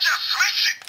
just Switch. it.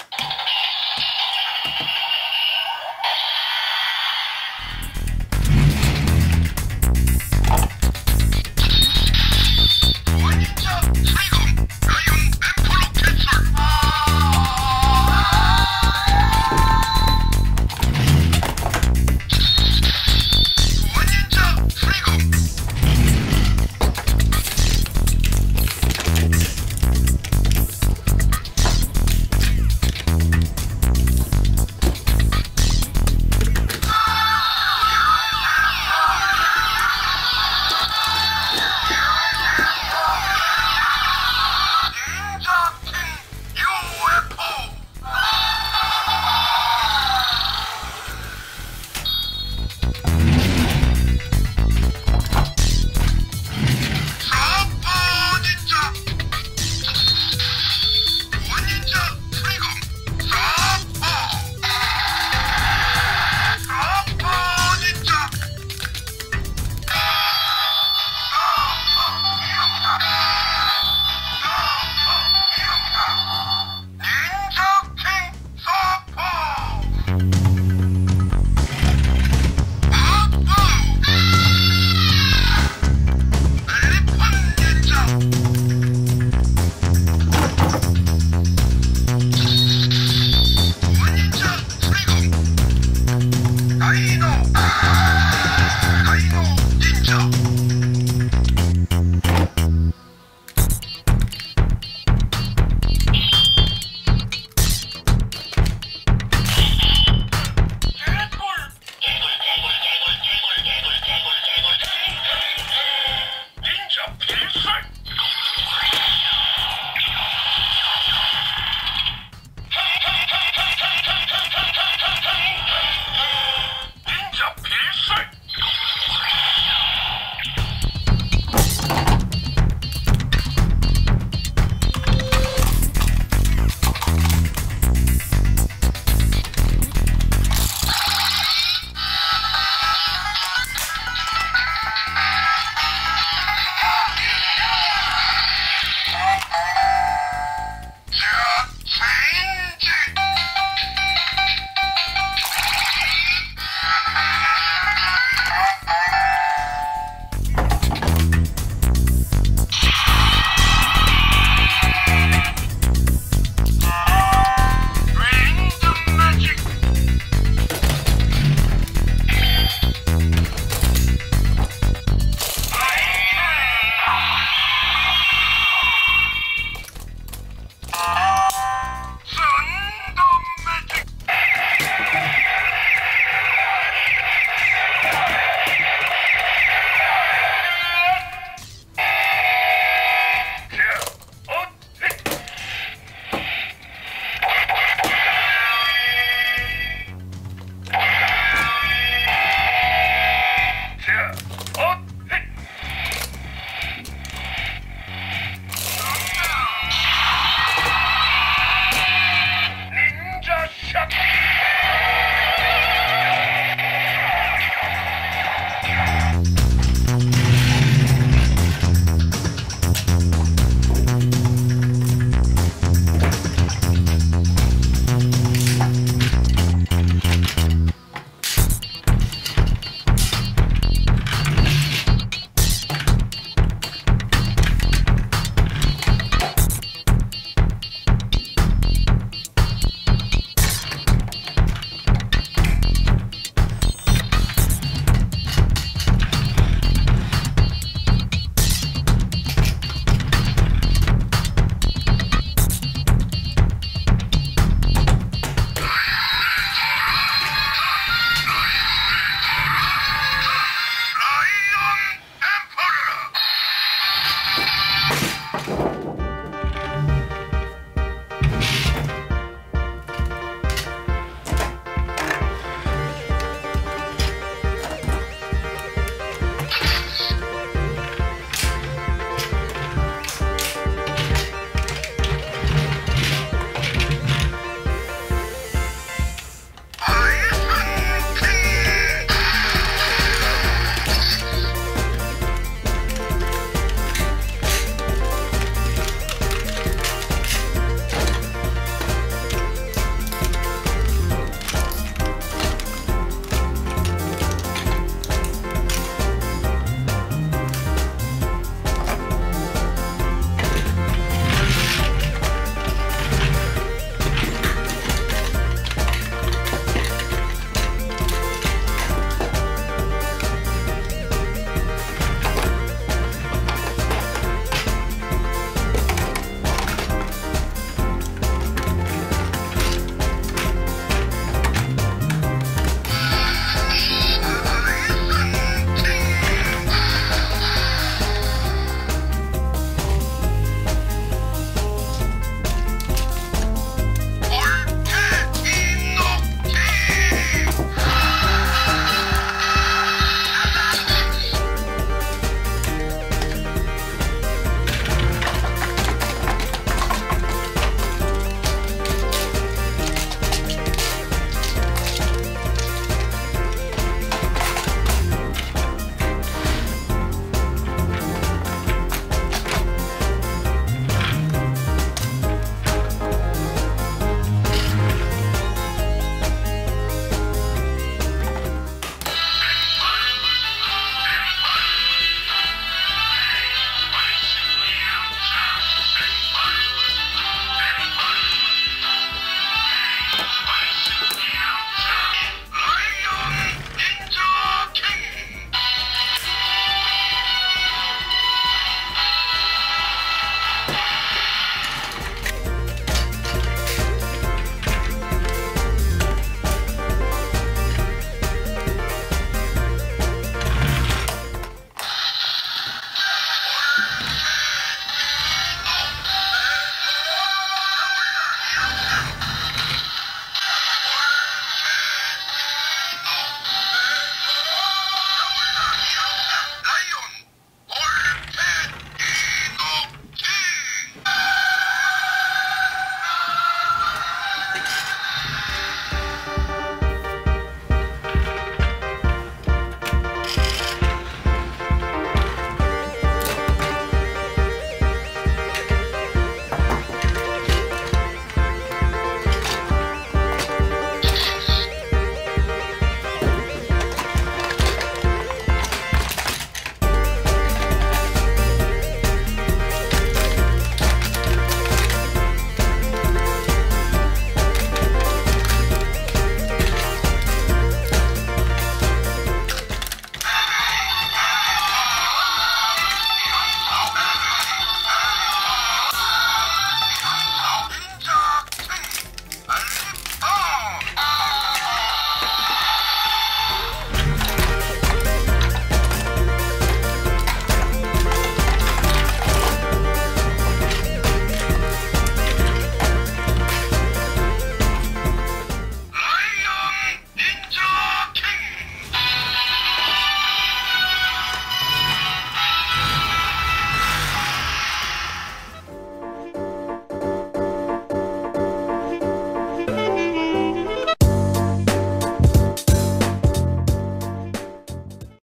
Rodrigo.